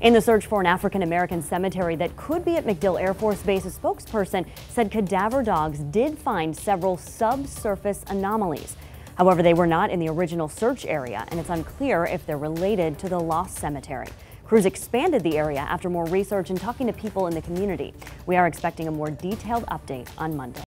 In the search for an African American cemetery that could be at MacDill Air Force Base, a spokesperson said cadaver dogs did find several subsurface anomalies. However, they were not in the original search area, and it's unclear if they're related to the lost cemetery. Crews expanded the area after more research and talking to people in the community. We are expecting a more detailed update on Monday.